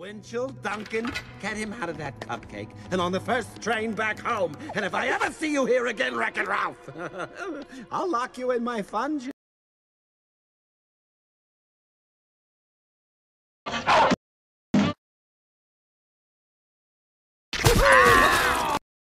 Wynchel, Duncan, get him out of that cupcake and on the first train back home. And if I ever see you here again, Wreck-It Ralph, I'll lock you in my fun. Ah!